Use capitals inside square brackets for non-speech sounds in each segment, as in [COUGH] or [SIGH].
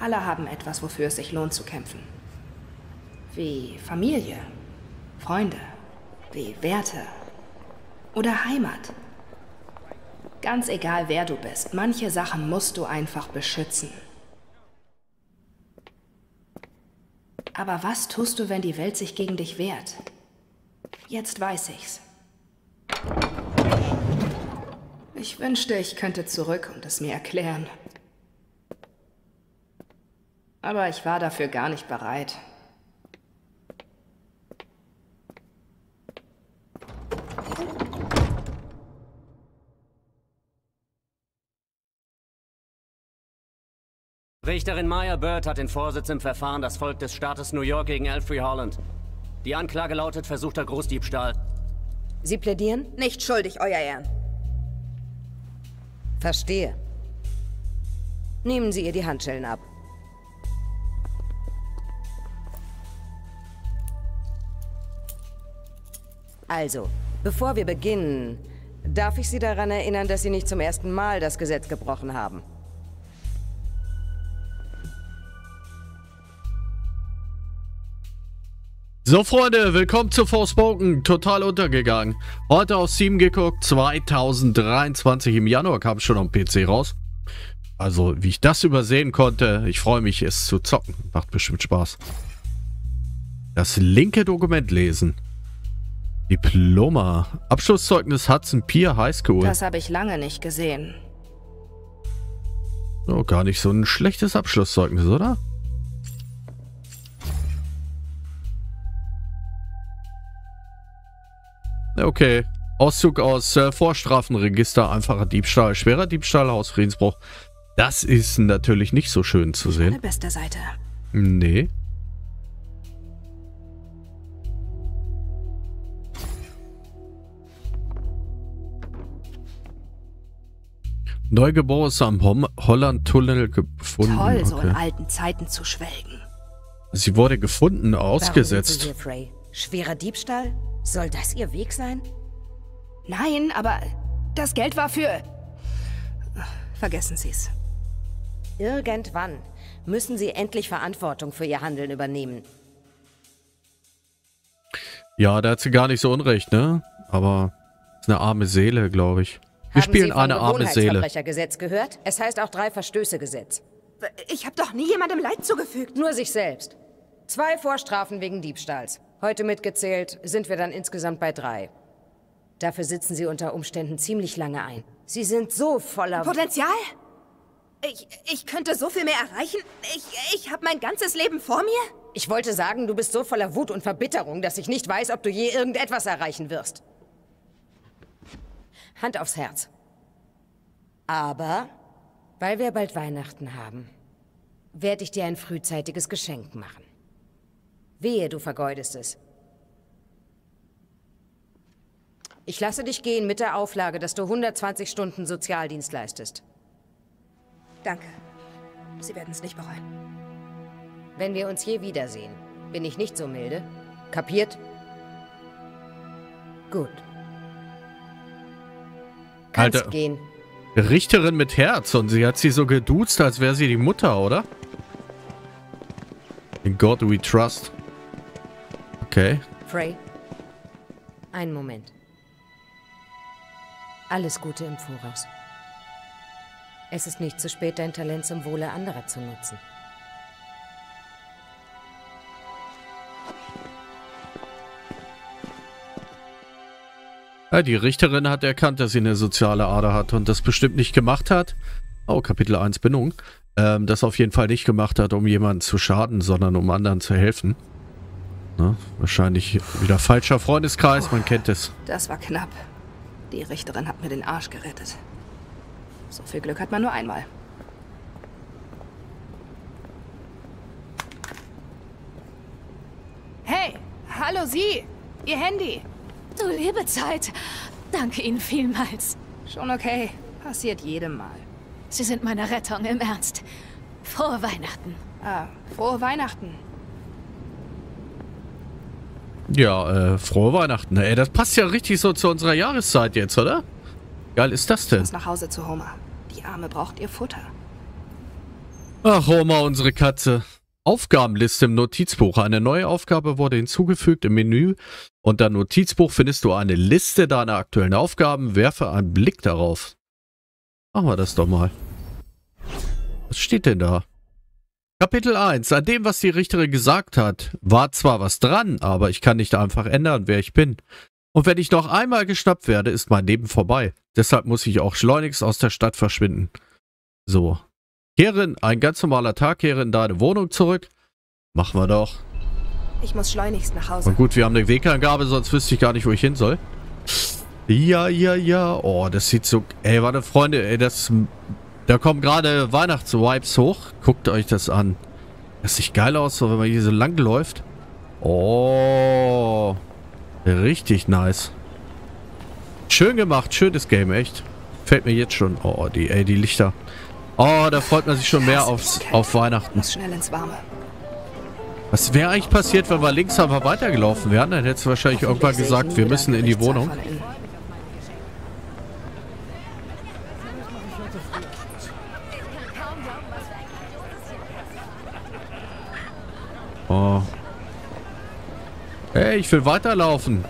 Alle haben etwas, wofür es sich lohnt zu kämpfen. Wie Familie, Freunde, wie Werte oder Heimat. Ganz egal, wer du bist, manche Sachen musst du einfach beschützen. Aber was tust du, wenn die Welt sich gegen dich wehrt? Jetzt weiß ich's. Ich wünschte, ich könnte zurück und es mir erklären. Aber ich war dafür gar nicht bereit. Richterin Maya Bird hat den Vorsitz im Verfahren das Volk des Staates New York gegen Alfred Holland. Die Anklage lautet versuchter Großdiebstahl. Sie plädieren? Nicht schuldig, Euer Ehren. Verstehe. Nehmen Sie ihr die Handschellen ab. Also, bevor wir beginnen, darf ich Sie daran erinnern, dass Sie nicht zum ersten Mal das Gesetz gebrochen haben. So, Freunde, willkommen zu Forspoken. Total untergegangen. Heute auf Steam geguckt. 2023 im Januar kam schon am PC raus. Also, wie ich das übersehen konnte, ich freue mich, es zu zocken. Macht bestimmt Spaß. Das linke Dokument lesen. Diploma. Abschlusszeugnis Hudson Pier High School. Das habe ich lange nicht gesehen. Oh, gar nicht so ein schlechtes Abschlusszeugnis, oder? Okay. Auszug aus äh, Vorstrafenregister, einfacher Diebstahl, schwerer Diebstahl, Hausfriedensbruch. Das ist natürlich nicht so schön zu sehen. Meine beste Seite. Nee. Neugeborenes am Hom Holland-Tunnel gefunden. Toll, so in alten Zeiten zu schwelgen. Sie wurde gefunden, Warum ausgesetzt. sind Sie hier, Frey? Schwerer Diebstahl? Soll das Ihr Weg sein? Nein, aber das Geld war für... Vergessen Sie es. Irgendwann müssen Sie endlich Verantwortung für Ihr Handeln übernehmen. Ja, da hat sie gar nicht so unrecht, ne? Aber ist eine arme Seele, glaube ich. Wir Haben spielen Sie eine arme Seele. Gewohnheitsverbrechergesetz gehört? Es heißt auch drei Verstöße Gesetz. Ich habe doch nie jemandem Leid zugefügt. Nur sich selbst. Zwei Vorstrafen wegen Diebstahls. Heute mitgezählt sind wir dann insgesamt bei drei. Dafür sitzen Sie unter Umständen ziemlich lange ein. Sie sind so voller... Potenzial? Ich, ich könnte so viel mehr erreichen. Ich, ich habe mein ganzes Leben vor mir. Ich wollte sagen, du bist so voller Wut und Verbitterung, dass ich nicht weiß, ob du je irgendetwas erreichen wirst. Hand aufs Herz. Aber, weil wir bald Weihnachten haben, werde ich dir ein frühzeitiges Geschenk machen. Wehe, du vergeudest es. Ich lasse dich gehen mit der Auflage, dass du 120 Stunden Sozialdienst leistest. Danke. Sie werden es nicht bereuen. Wenn wir uns je wiedersehen, bin ich nicht so milde. Kapiert? Gut. Kannst Alter. gehen. Richterin mit Herz und sie hat sie so geduzt, als wäre sie die Mutter, oder? In God we trust. Okay. Frey. Einen Moment. Alles Gute im Voraus. Es ist nicht zu spät, dein Talent zum Wohle anderer zu nutzen. Ja, die Richterin hat erkannt, dass sie eine soziale Ader hat und das bestimmt nicht gemacht hat. Oh, Kapitel 1 Bindung. Ähm, das auf jeden Fall nicht gemacht hat, um jemanden zu schaden, sondern um anderen zu helfen. Ne? Wahrscheinlich wieder falscher Freundeskreis, man kennt es. Das war knapp. Die Richterin hat mir den Arsch gerettet. So viel Glück hat man nur einmal. Hey, hallo Sie! Ihr Handy! Du liebe Zeit. Danke Ihnen vielmals. Schon okay. Passiert jedem Mal. Sie sind meine Rettung im Ernst. Frohe Weihnachten. Ah, frohe Weihnachten. Ja, äh, frohe Weihnachten. Ey, das passt ja richtig so zu unserer Jahreszeit jetzt, oder? Geil ist das Ich denn? muss nach Hause zu Homer. Die Arme braucht ihr Futter. Ach, Oma, unsere Katze. Aufgabenliste im Notizbuch. Eine neue Aufgabe wurde hinzugefügt im Menü. Unter Notizbuch findest du eine Liste deiner aktuellen Aufgaben. Werfe einen Blick darauf. Machen wir das doch mal. Was steht denn da? Kapitel 1. An dem, was die Richterin gesagt hat, war zwar was dran, aber ich kann nicht einfach ändern, wer ich bin. Und wenn ich noch einmal geschnappt werde, ist mein Leben vorbei. Deshalb muss ich auch schleunigst aus der Stadt verschwinden. So. Kehre in, ein ganz normaler Tag, kehre in deine Wohnung zurück. Machen wir doch. Ich muss schleunigst nach Hause. Und gut, wir haben eine Wegangabe, sonst wüsste ich gar nicht, wo ich hin soll. Ja, ja, ja. Oh, das sieht so... Ey, warte, Freunde, ey, das... Da kommen gerade Weihnachtswipes hoch. Guckt euch das an. Das sieht geil aus, so, wenn man hier so lang läuft. Oh. Richtig nice. Schön gemacht, schönes Game, echt. Fällt mir jetzt schon. Oh, die, ey, die Lichter. Oh, da freut man sich schon mehr aufs, auf Weihnachten. muss schnell ins Warme. Was wäre eigentlich passiert, wenn wir links einfach weitergelaufen wären? Dann hättest du wahrscheinlich irgendwann gesagt, wir müssen in die Wohnung. Oh. Hey, ich will weiterlaufen.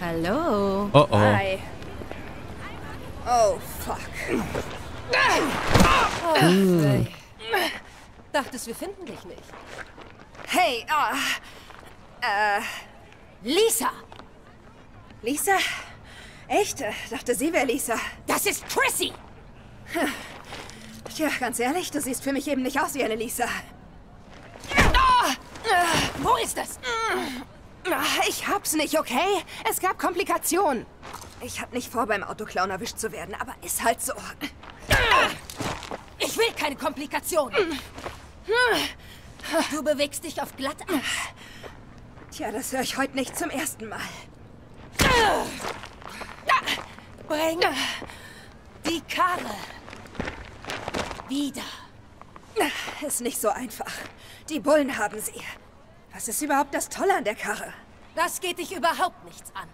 Hallo. Oh oh. Hi. Oh, fuck. Dachtest, wir finden dich nicht. Hey, ah. Äh, Lisa! Lisa? Echt? Dachte, sie wäre Lisa. Das ist Chrissy! Tja, ganz ehrlich, du siehst für mich eben nicht aus wie eine Lisa. Wo ist? Ah, Ich hab's nicht, okay? Es gab Komplikationen. Ich hab nicht vor, beim Autoclown erwischt zu werden, aber ist halt so. Ich will keine Komplikationen. Du bewegst dich auf Glatteis. Tja, das höre ich heute nicht zum ersten Mal. Bring die Karre wieder. Ist nicht so einfach. Die Bullen haben sie. Was ist überhaupt das Tolle an der Karre? Das geht dich überhaupt nichts an.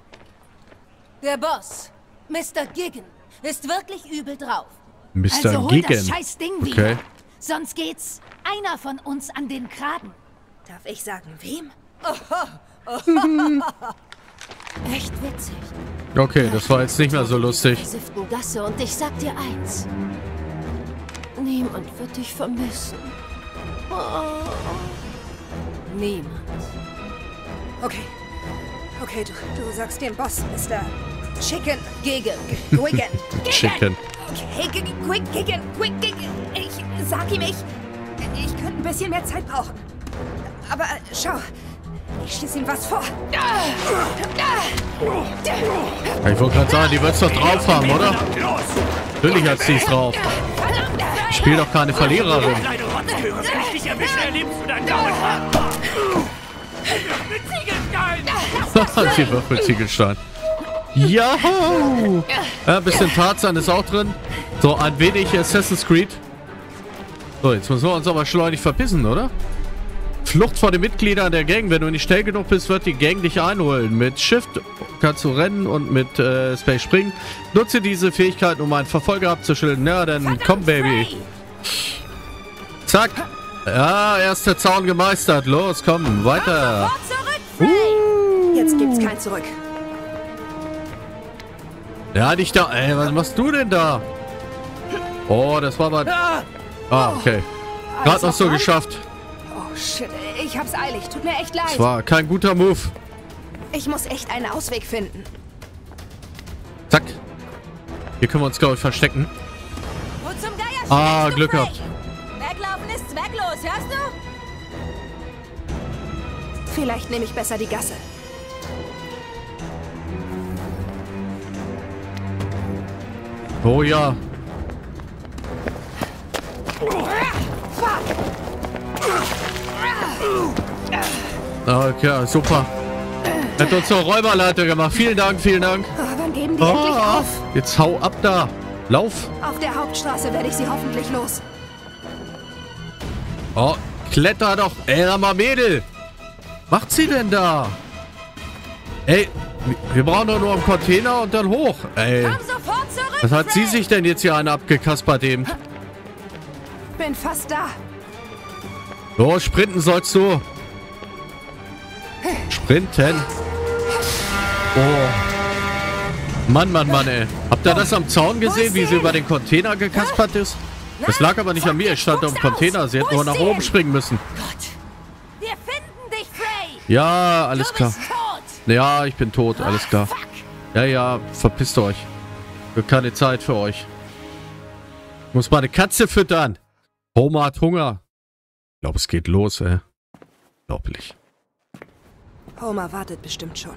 Der Boss, Mr. Giggen, ist wirklich übel drauf. Mr. Also hol das Gigan. scheiß Ding Okay. wieder. Sonst geht's einer von uns an den Kragen. Darf ich sagen, wem? [LAUGHS] Echt witzig. Okay, das war jetzt nicht mehr so lustig. Gasse und ich sag dir eins. Niemand wird dich vermissen. Oh. Niemand. Okay. Okay, du, du sagst dem Boss, Mr. Chicken. Giggen. Wigan. Chicken. G- Quick Gigan, Quick Gigan. Ich sag ihm, ich. Ich könnte ein bisschen mehr Zeit brauchen. Aber äh, schau, ich schieß ihm was vor. Ich wollte gerade sagen, die wird's doch drauf haben, oder? Natürlich hat sie es drauf. Ich spiele doch keine Verliererin. Sie [LAUGHS] würfelt Ziegelstein. [LAUGHS] Yahoo! Ja, ein bisschen Tarzan ist auch drin. So, ein wenig Assassin's Creed. So, jetzt müssen wir uns aber schleunig verpissen, oder? Flucht vor den Mitgliedern der Gang. Wenn du nicht schnell genug bist, wird die Gang dich einholen. Mit Shift kannst du rennen und mit äh, Space springen. Nutze diese Fähigkeiten, um einen Verfolger abzuschilden. Ja, dann komm, Baby. Zack. Ja, erster Zaun gemeistert. Los, komm, weiter. Jetzt gibt's kein Zurück. Ja, nicht da. Ey, was machst du denn da? Oh, das war mal... Ah, okay. Gerade noch so geschafft. Oh shit, ich hab's eilig. Tut mir echt Das leid. war kein guter Move. Ich muss echt einen Ausweg finden. Zack. Hier können wir uns, glaube ich, verstecken. Ah, Glück gehabt. Weglaufen ist zwecklos, hörst du? Vielleicht nehme ich besser die Gasse. Oh ja. Okay, super. Hat uns zur Räuberleiter gemacht. Vielen Dank, vielen Dank. Oh, wann geben die endlich Ah, auf? jetzt hau ab da. Lauf. Auf der Hauptstraße werde ich sie hoffentlich los. Oh, kletter doch. Ey, mal, Mädel. Macht sie denn da? Ey, wir brauchen doch nur einen Container und dann hoch. Ey, Komm was hat sie sich denn jetzt hier eine abgekaspert eben? bin fast da. So, sprinten sollst du. Sprinten. Oh. Mann, Mann, Mann, ey. Habt ihr das am Zaun gesehen, wie sie über den Container gekaspert ist? Das lag aber nicht an mir. Ich stand auf dem Container. Sie hätte nur nach oben springen müssen. Wir finden dich, Frey! Ja, alles klar. Ja, ich bin tot. Alles klar. Ja, ja, verpisst euch. Für keine Zeit für euch. Ich muss meine Katze füttern. Homer hat Hunger. Ich glaube, es geht los, ey. Unglaublich. Homer wartet bestimmt schon.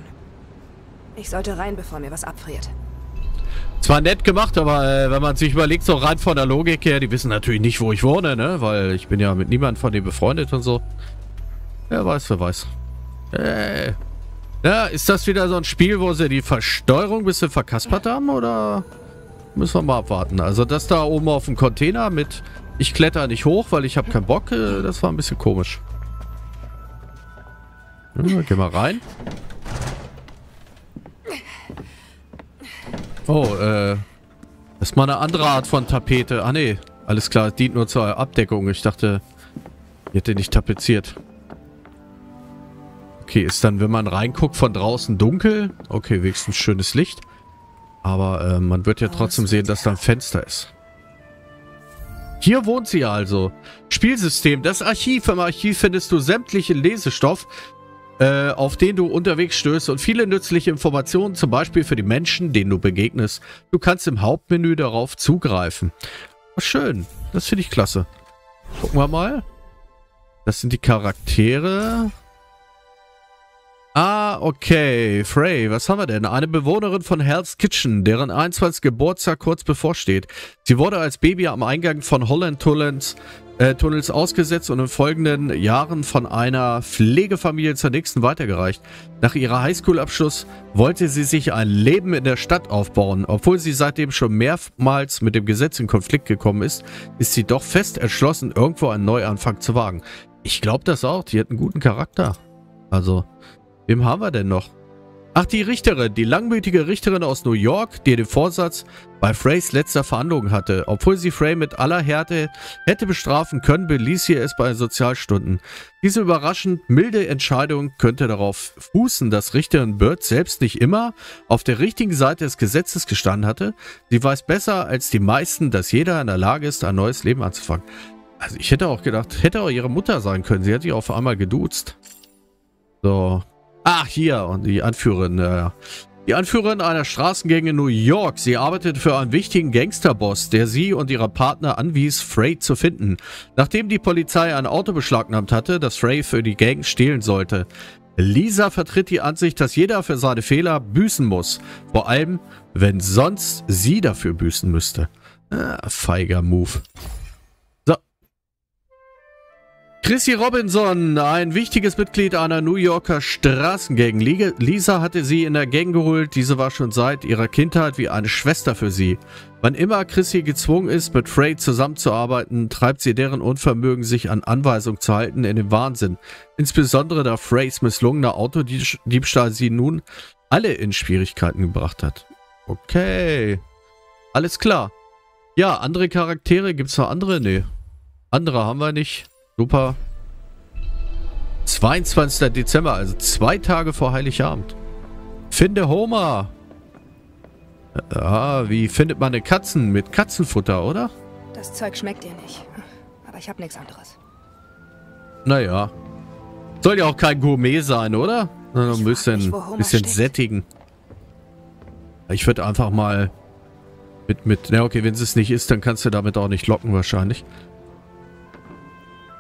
Ich sollte rein, bevor mir was abfriert. Zwar nett gemacht, aber äh, wenn man sich überlegt, so rein von der Logik her, die wissen natürlich nicht, wo ich wohne, ne? Weil ich bin ja mit niemandem von denen befreundet und so. Wer weiß, wer weiß. Äh. Ja, ist das wieder so ein Spiel, wo sie die Versteuerung ein bisschen verkaspert haben, oder müssen wir mal abwarten? Also das da oben auf dem Container mit ich kletter nicht hoch, weil ich habe keinen Bock, äh, das war ein bisschen komisch. Ja, geh mal rein. Oh, äh. Das ist mal eine andere Art von Tapete. Ah, nee. Alles klar, dient nur zur Abdeckung. Ich dachte, die hätte nicht tapeziert. Okay, ist dann, wenn man reinguckt, von draußen dunkel. Okay, wenigstens schönes Licht. Aber äh, man wird ja trotzdem sehen, dass da ein Fenster ist. Hier wohnt sie also. Spielsystem. Das Archiv. Im Archiv findest du sämtlichen Lesestoff, äh, auf den du unterwegs stößt und viele nützliche Informationen, zum Beispiel für die Menschen, denen du begegnest. Du kannst im Hauptmenü darauf zugreifen. Oh, schön. Das finde ich klasse. Gucken wir mal. Das sind die Charaktere. Ah, okay. Frey, was haben wir denn? Eine Bewohnerin von Hell's Kitchen, deren 21. Geburtstag kurz bevorsteht. Sie wurde als Baby am Eingang von Holland Tunnels, äh, Tunnels ausgesetzt und in folgenden Jahren von einer Pflegefamilie zur nächsten weitergereicht. Nach ihrer Highschool-Abschluss wollte sie sich ein Leben in der Stadt aufbauen. Obwohl sie seitdem schon mehrmals mit dem Gesetz in Konflikt gekommen ist, ist sie doch fest entschlossen, irgendwo einen Neuanfang zu wagen. Ich glaube das auch. Die hat einen guten Charakter. Also, Wem haben wir denn noch? Ach, die Richterin, die langmütige Richterin aus New York, die den Vorsatz bei Freys letzter Verhandlung hatte. Obwohl sie Frey mit aller Härte hätte bestrafen können, beließ sie es bei Sozialstunden. Diese überraschend milde Entscheidung könnte darauf fußen, dass Richterin Bird selbst nicht immer auf der richtigen Seite des Gesetzes gestanden hatte. Sie weiß besser als die meisten, dass jeder in der Lage ist, ein neues Leben anzufangen. Also ich hätte auch gedacht, hätte auch ihre Mutter sein können. Sie hat die auf einmal geduzt. So, Ach, hier, und die Anführerin, äh, die Anführerin einer Straßengang in New York. Sie arbeitet für einen wichtigen Gangsterboss, der sie und ihre Partner anwies, Frey zu finden. Nachdem die Polizei ein Auto beschlagnahmt hatte, das Frey für die Gang stehlen sollte. Lisa vertritt die Ansicht, dass jeder für seine Fehler büßen muss. Vor allem, wenn sonst sie dafür büßen müsste. Ah, feiger Move. Chrissy Robinson, ein wichtiges Mitglied einer New Yorker Straßengang. Lisa hatte sie in der Gang geholt. Diese war schon seit ihrer Kindheit wie eine Schwester für sie. Wann immer Chrissy gezwungen ist, mit Frey zusammenzuarbeiten, treibt sie deren Unvermögen, sich an Anweisungen zu halten, in den Wahnsinn. Insbesondere da Freys misslungener Autodiebstahl sie nun alle in Schwierigkeiten gebracht hat. Okay. Alles klar. Ja, andere Charaktere. Gibt es noch andere? Nee. Andere haben wir nicht. Super. 22. Dezember, also zwei Tage vor Heiligabend. Finde Homer. Ah, wie findet man eine Katzen? Mit Katzenfutter, oder? Das Zeug schmeckt dir nicht. Aber ich habe nichts anderes. Naja. Soll ja auch kein Gourmet sein, oder? Sondern ein bisschen, nicht, bisschen sättigen. Ich würde einfach mal mit, mit, na okay, wenn es nicht ist, dann kannst du damit auch nicht locken wahrscheinlich.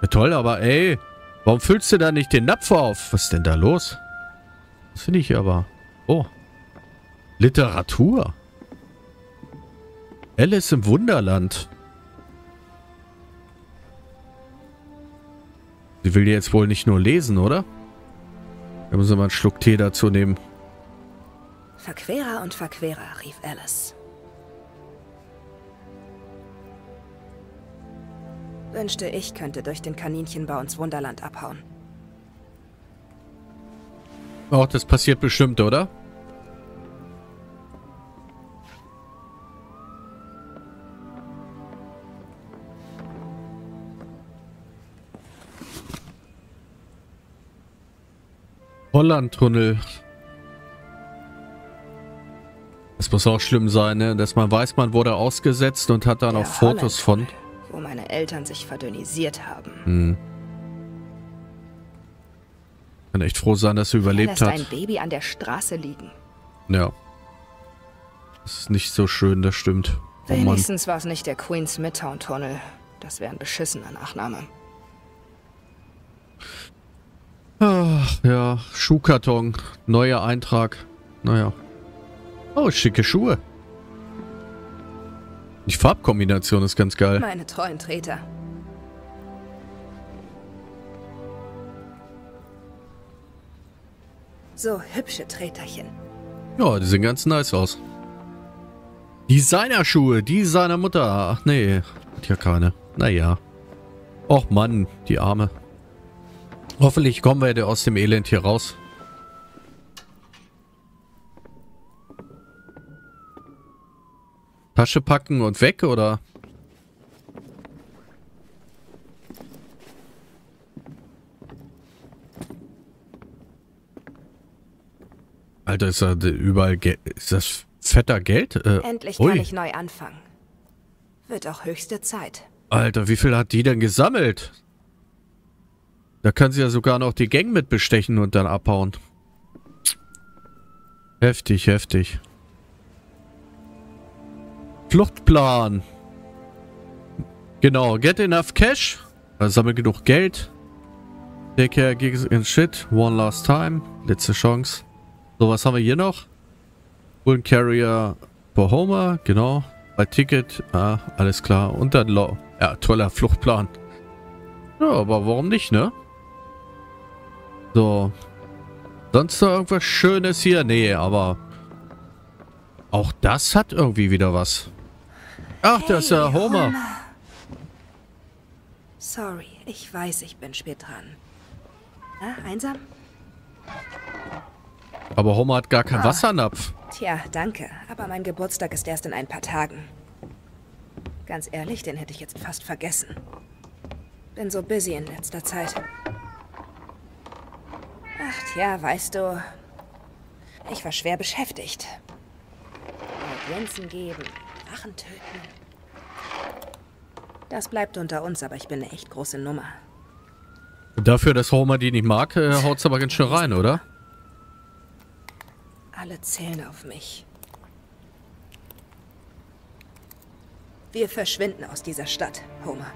Ja, toll, aber ey, warum füllst du da nicht den Napf auf? Was ist denn da los? Das finde ich aber... Oh. Literatur. Alice im Wunderland. Sie will jetzt wohl nicht nur lesen, oder? Da müssen wir mal einen Schluck Tee dazu nehmen. Verquerer und Verquerer, rief Alice. Wünschte, ich könnte durch den Kaninchenbau ins Wunderland abhauen. Auch das passiert bestimmt, oder? Hollandtunnel. Das muss auch schlimm sein, ne? Dass man weiß, man wurde ausgesetzt und hat da noch Fotos von. Wo meine Eltern sich verdünnisiert haben. Hm. Kann echt froh sein, dass sie überlebt Lässt ein hat. Baby an der Straße liegen. Ja. Das ist nicht so schön, das stimmt. Oh. Wenigstens war es nicht der Queens Midtown Tunnel. Das wäre ein beschissener Nachname. Ach, ja, Schuhkarton. Neuer Eintrag. Naja. Oh, schicke Schuhe. Die Farbkombination ist ganz geil. Meine treuen Treter. So hübsche Treterchen. Ja, die sehen ganz nice aus. Designerschuhe, die seiner Mutter. Ach nee, hat ja keine. Naja. Och Mann, die Arme. Hoffentlich kommen wir aus dem Elend hier raus. Tasche packen und weg, oder? Alter, ist da überall Geld? Ist das fetter Geld? Äh, Endlich ui. kann ich neu anfangen. Wird auch höchste Zeit. Alter, wie viel hat die denn gesammelt? Da kann sie ja sogar noch die Gang mit bestechen und dann abhauen. Heftig, heftig. Fluchtplan. Genau, get enough cash. Also sammel genug Geld. Take care, and shit. One last time. Letzte Chance. So, was haben wir hier noch? Bullen Carrier Homer, genau. Bei Ticket, ah, alles klar. Und dann Low. Ja, toller Fluchtplan. Ja, aber warum nicht, ne? So. Sonst noch irgendwas Schönes hier? Nee, aber... Auch das hat irgendwie wieder was. Ach, das ist ja Homer. Sorry, ich weiß, ich bin spät dran. Na, einsam? Aber Homer hat gar keinen Ah. Wassernapf. Tja, danke, aber mein Geburtstag ist erst in ein paar Tagen. Ganz ehrlich, den hätte ich jetzt fast vergessen. Bin so busy in letzter Zeit. Ach tja, weißt du, ich war schwer beschäftigt. Audienzen geben, Drachen töten. Das bleibt unter uns, aber ich bin eine echt große Nummer. Dafür, dass Homer die nicht mag, äh, haut's aber ganz schön rein, oder? Alle zählen auf mich. Wir verschwinden aus dieser Stadt, Homer.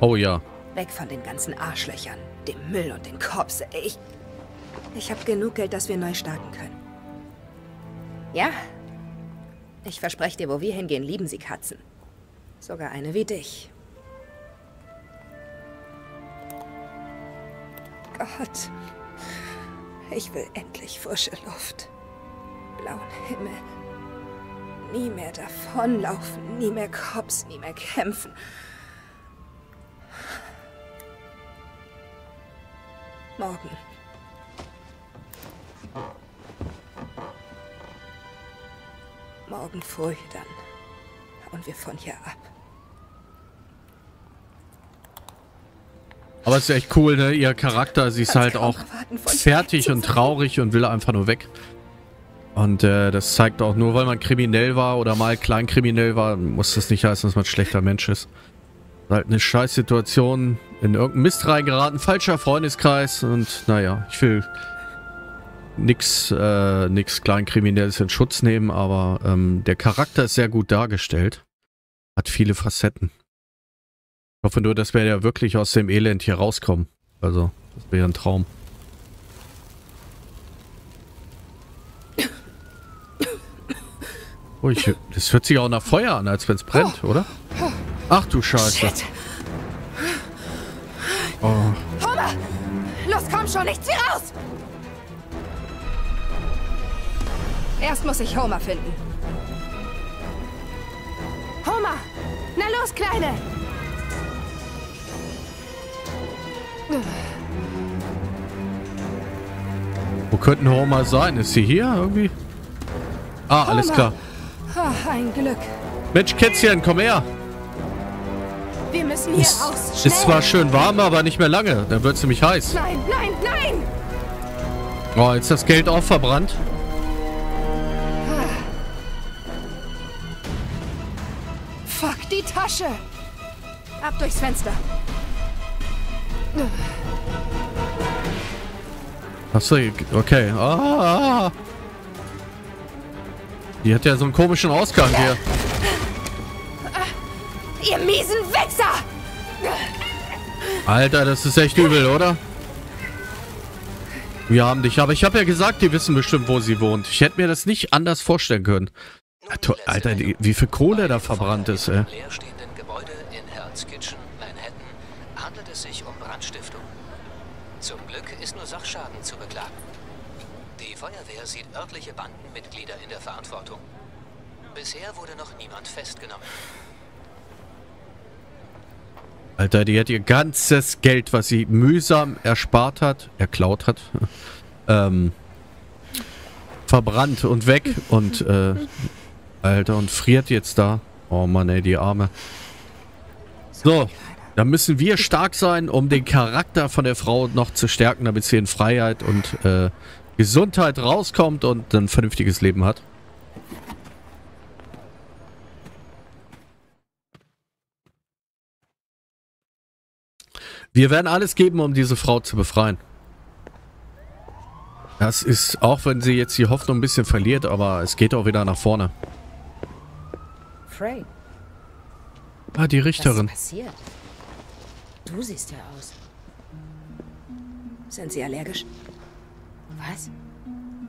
Oh ja. Weg von den ganzen Arschlöchern, dem Müll und den Cops. Ich. Ich habe genug Geld, dass wir neu starten können. Ja? Ich verspreche dir, wo wir hingehen, lieben sie Katzen. Sogar eine wie dich. Gott. Ich will endlich frische Luft. Blauen Himmel. Nie mehr davonlaufen, nie mehr Cops, nie mehr kämpfen. Morgen. Morgen früh dann hauen wir von hier ab. Aber es ist echt cool, ne? Ihr Charakter, sie ist halt auch fertig und traurig und will einfach nur weg. Und äh, das zeigt auch, nur weil man kriminell war oder mal kleinkriminell war, muss das nicht heißen, dass man ein schlechter Mensch ist. Ist Halt eine scheiß Situation, in irgendeinen Mist reingeraten, falscher Freundeskreis und naja, ich will nix, äh, nix Kleinkriminelles in Schutz nehmen, aber ähm, der Charakter ist sehr gut dargestellt. Hat viele Facetten. Ich hoffe nur, dass wir ja wirklich aus dem Elend hier rauskommen. Also, das wäre ein Traum. Oh, ich, das hört sich auch nach Feuer an, als wenn es brennt, oder? Ach du Scheiße. Shit. Oh, Homer! Los, komm schon, ich zieh raus! Erst muss ich Homer finden. Homer! Na los, Kleine! wo könnten Homer sein? Ist sie hier irgendwie? Ah, alles Homer. klar. Ah, ein Glück. Mensch, Kätzchen, komm her. Wir müssen hier Ist, raus. Ist zwar schön warm, aber nicht mehr lange. Dann wird es nämlich heiß. Nein, nein, nein! Oh, jetzt das Geld auch verbrannt. Die Tasche! Ab durchs Fenster. Achso, okay. Ah, die hat ja so einen komischen Ausgang hier. Ihr miesen Wichser! Alter, das ist echt übel, oder? Wir haben dich, aber ich habe ja gesagt, die wissen bestimmt, wo sie wohnt. Ich hätte mir das nicht anders vorstellen können. Alter, wie viel Kohle da verbrannt ist, ey. Hell's Kitchen, Manhattan, handelt es sich um Brandstiftung. Zum Glück ist nur Sachschaden zu beklagen. Die Feuerwehr sieht örtliche Bandenmitglieder in der Verantwortung. Bisher wurde noch niemand festgenommen. Alter, die hat ihr ganzes Geld, was sie mühsam erspart hat, erklaut hat, [LAUGHS] ähm, verbrannt und weg und, äh, Alter, und friert jetzt da. Oh Mann, ey, die Arme. So, da müssen wir stark sein, um den Charakter von der Frau noch zu stärken, damit sie in Freiheit und, äh, Gesundheit rauskommt und ein vernünftiges Leben hat. Wir werden alles geben, um diese Frau zu befreien. Das ist, auch wenn sie jetzt die Hoffnung ein bisschen verliert, aber es geht auch wieder nach vorne. Frey, Ah, die was Richterin. ist passiert? Du siehst ja aus. Sind Sie allergisch? Was?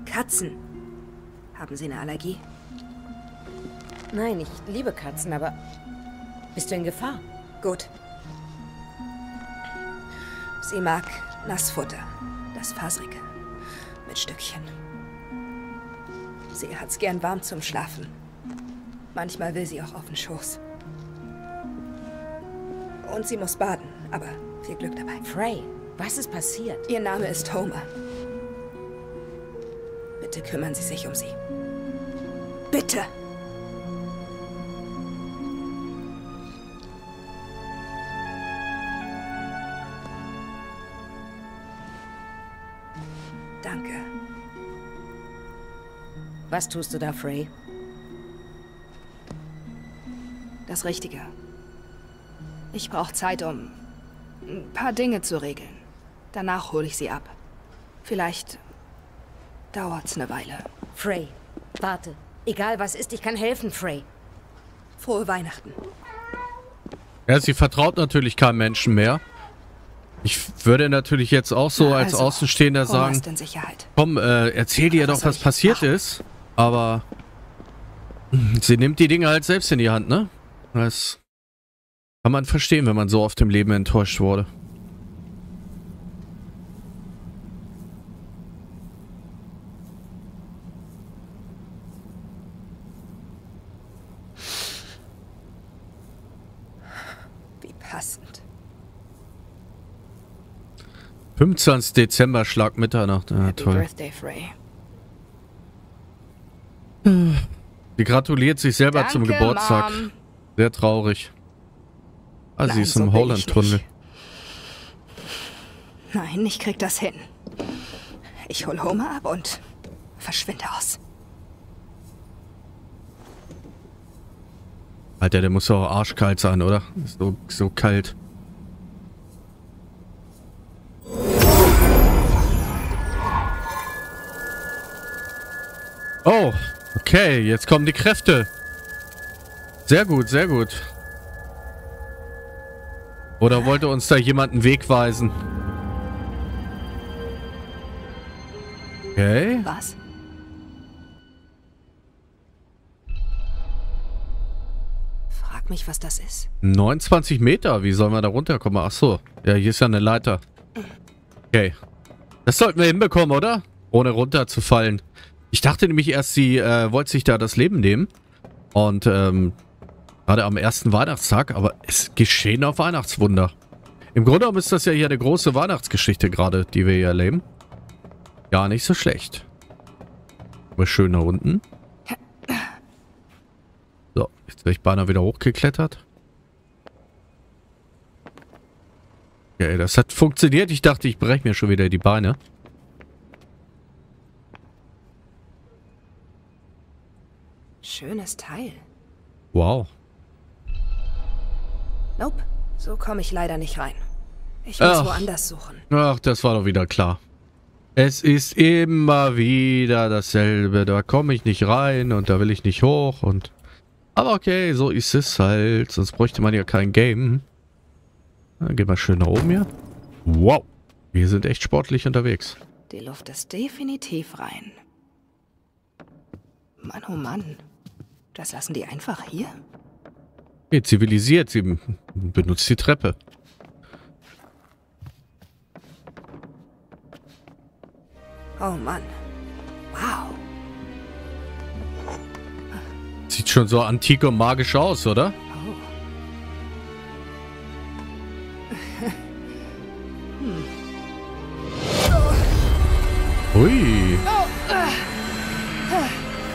Katzen. Haben Sie eine Allergie? Nein, ich liebe Katzen, aber bist du in Gefahr? Gut. Sie mag Nassfutter. Das Faserige. Mit Stückchen. Sie hat's gern warm zum Schlafen. Manchmal will sie auch auf den Schoß. Und sie muss baden, aber viel Glück dabei. Frey, was ist passiert? Ihr Name ist Homer. Bitte kümmern Sie sich um sie. Bitte! Danke. Was tust du da, Frey? Das Richtige. Ich brauche Zeit, um ein paar Dinge zu regeln. Danach hole ich sie ab. Vielleicht dauert's eine Weile. Frey, warte. Egal was ist, ich kann helfen, Frey. Frohe Weihnachten. Ja, sie vertraut natürlich keinem Menschen mehr. Ich würde natürlich jetzt auch so Na, als also, Außenstehender sagen, ist in Sicherheit. komm, äh, erzähl dir Was doch, was passiert machen? ist. Aber sie nimmt die Dinge halt selbst in die Hand, ne? Das kann man verstehen, wenn man so oft im Leben enttäuscht wurde. Wie passend. 25. Dezember, Schlag Mitternacht. Ja, Happy toll. Birthday, Frey. Sie gratuliert sich selber zum Danke, Geburtstag. Mom. Sehr traurig. Ah, sie Nein, ist so im Holland-Tunnel. Nein, ich krieg das hin. Ich hol Homer ab und verschwinde aus. Alter, der muss doch arschkalt sein, oder? So, so kalt. Oh, okay, jetzt kommen die Kräfte. Sehr gut, sehr gut. Oder wollte uns da jemand einen Weg weisen? Okay. Was? Frag mich, was das ist. 29 Meter, wie sollen wir da runterkommen? Ach so, ja, hier ist ja eine Leiter. Okay. Das sollten wir hinbekommen, oder? Ohne runterzufallen. Ich dachte nämlich erst, sie äh, wollte sich da das Leben nehmen. Und, ähm, Gerade am ersten Weihnachtstag, aber es geschehen auf Weihnachtswunder. Im Grunde genommen ist das ja hier eine große Weihnachtsgeschichte gerade, die wir hier erleben. Gar nicht so schlecht. Aber schön nach unten. So, jetzt wäre ich beinahe wieder hochgeklettert. Okay, das hat funktioniert. Ich dachte, ich breche mir schon wieder die Beine. Schönes Teil. Wow. Nope, so komme ich leider nicht rein. Ich muss Ach. woanders suchen. Ach, das war doch wieder klar. Es ist immer wieder dasselbe. Da komme ich nicht rein und da will ich nicht hoch und... Aber okay, so ist es halt. Sonst bräuchte man ja kein Game. Dann gehen wir schön nach oben hier. Wow. Wir sind echt sportlich unterwegs. Die Luft ist definitiv rein. Mann, oh Mann. Das lassen die einfach hier? Okay, zivilisiert. Sie benutzt die Treppe. Oh Mann. Wow. Sieht schon so antik und magisch aus, oder? Hui.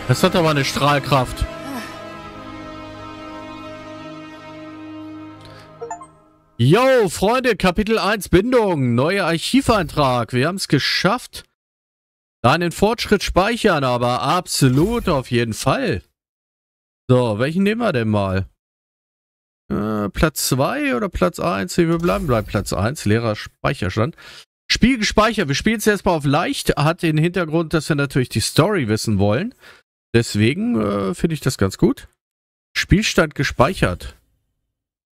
Das hat aber eine Strahlkraft. Yo, Freunde, Kapitel 1 Bindung, neuer Archiveintrag. Wir haben es geschafft. Deinen Fortschritt speichern, aber absolut auf jeden Fall. So, welchen nehmen wir denn mal? Äh, Platz 2 oder Platz 1? Wir bleiben bei Platz 1, leerer Speicherstand. Spiel gespeichert. Wir spielen es jetzt mal auf leicht. Hat den Hintergrund, dass wir natürlich die Story wissen wollen. Deswegen äh, finde ich das ganz gut. Spielstand gespeichert.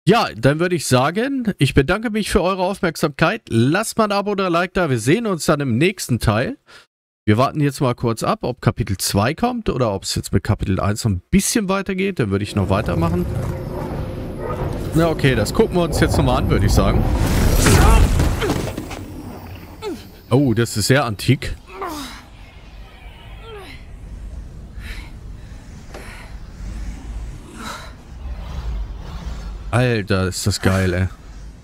Ja, dann würde ich sagen, ich bedanke mich für eure Aufmerksamkeit. Lasst mal ein Abo oder ein Like da. Wir sehen uns dann im nächsten Teil. Wir warten jetzt mal kurz ab, ob Kapitel 2 kommt oder ob es jetzt mit Kapitel 1 noch ein bisschen weitergeht. Dann würde ich noch weitermachen. Na okay, das gucken wir uns jetzt nochmal an, würde ich sagen. Oh, das ist sehr antik. Alter, ist das geil, ey.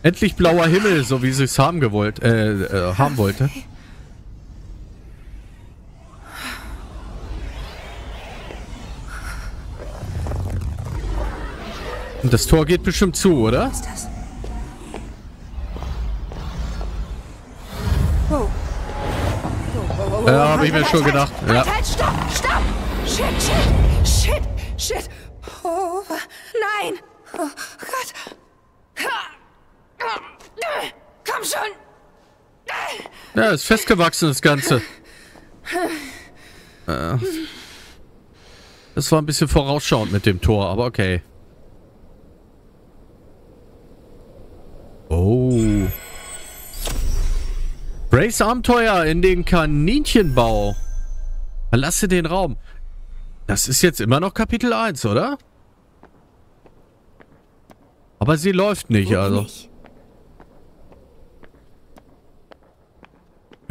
Endlich blauer Himmel, so wie sie es haben gewollt, äh, äh, haben wollte. Und das Tor geht bestimmt zu, oder? Was ist das? Wow. Ja, habe ich mir schon gedacht. Ja. Halt, halt, stopp, stopp! Shit, shit, shit, shit! Oh, nein! Oh Gott! Komm schon! Ja, ist festgewachsen, das Ganze. Äh, Das war ein bisschen vorausschauend mit dem Tor, aber okay. Oh. Brace Abenteuer in den Kaninchenbau. Verlasse den Raum. Das ist jetzt immer noch Kapitel 1, oder? Aber sie läuft nicht, also. bin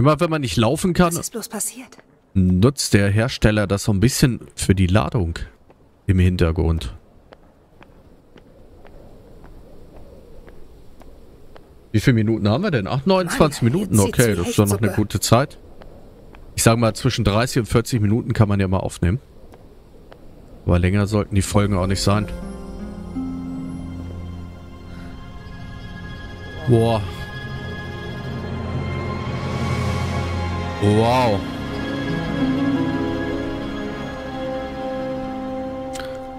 Immer wenn man nicht laufen kann, Was ist bloß passiert? nutzt der Hersteller das so ein bisschen für die Ladung im Hintergrund. Wie viele Minuten haben wir denn? Ach, 29 Mann, Minuten, okay, das ist doch noch eine gute Zeit. Ich sage mal, zwischen 30 und 40 Minuten kann man ja mal aufnehmen. Aber länger sollten die Folgen auch nicht sein. Boah. Wow.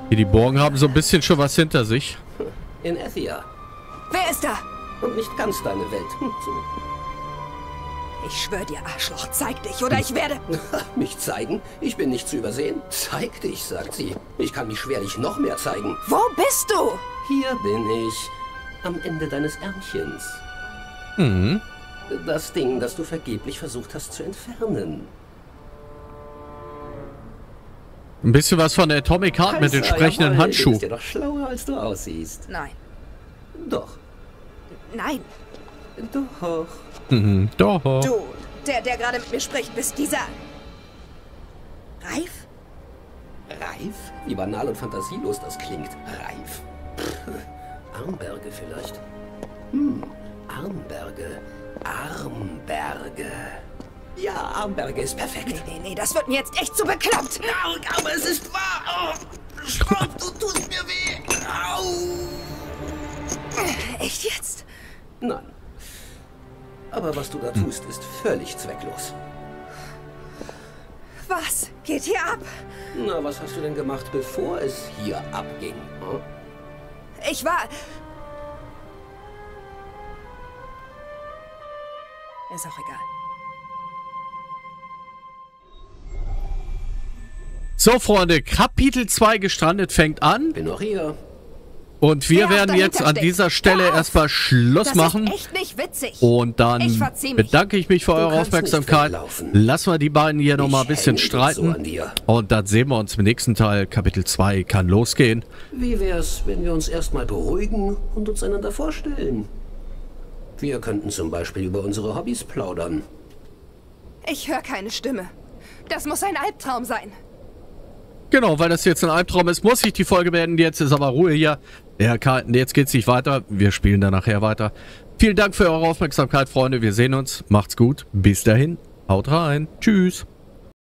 Hier, die Borgen haben so ein bisschen schon was hinter sich. In Ethia. Wer ist da? Und nicht ganz deine Welt. Hm. Ich schwör dir, Arschloch, zeig dich oder ich werde... [LAUGHS] Mich zeigen? Ich bin nicht zu übersehen. Zeig dich, sagt sie. Ich kann mich schwerlich noch mehr zeigen. Wo bist du? Hier bin ich. Am Ende deines Ärmchens. Mhm. Das Ding, das du vergeblich versucht hast zu entfernen. Ein bisschen was von der Atomic Heart mit Heißer, entsprechenden jawohl, Du Handschuh. bist ja doch schlauer, als du aussiehst. Nein. Doch. Nein. Doch. Mhm. Doch. Du, der, der gerade mit mir spricht, bist dieser... Reif? Reif? Wie banal und fantasielos das klingt. Reif. Pff, Armberge vielleicht. Hm, Armberge. Armberge. Ja, Armberge ist perfekt. Nee, nee, nee, das wird mir jetzt echt zu bekloppt. Au, aber es ist wahr. Oh, stopp, du tust mir weh. Au. Echt jetzt? Nein. Aber was du da tust, ist völlig zwecklos. Was geht hier ab? Na, was hast du denn gemacht, bevor es hier abging? Hm? Ich war... Ist auch egal. So, Freunde, Kapitel 2 gestrandet fängt an. Bin noch hier. Und wir Wer werden jetzt an steckt. dieser Stelle erstmal Schluss Das machen. ist echt nicht witzig. Und dann Ich bedanke ich mich für eure kannst nicht Aufmerksamkeit. Lassen wir die beiden hier nochmal ein bisschen streiten. so an dir. Und dann sehen wir uns im nächsten Teil. Kapitel 2 kann losgehen. Wie wär's, wenn wir uns erstmal beruhigen und uns einander vorstellen? Wir könnten zum Beispiel über unsere Hobbys plaudern. Ich höre keine Stimme. Das muss ein Albtraum sein. Genau, weil das jetzt ein Albtraum ist, muss ich die Folge beenden. Jetzt ist aber Ruhe hier. Ja, Karten, jetzt geht's nicht weiter. Wir spielen dann nachher weiter. Vielen Dank für eure Aufmerksamkeit, Freunde. Wir sehen uns. Macht's gut. Bis dahin. Haut rein. Tschüss.